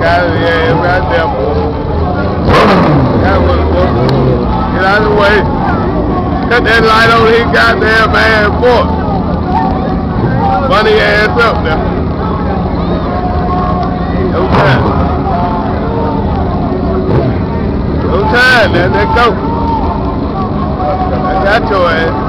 Cadê, cadê, cut that light on his goddamn ass foot. Funny ass up there. No time. No time, then let go. I got your ass.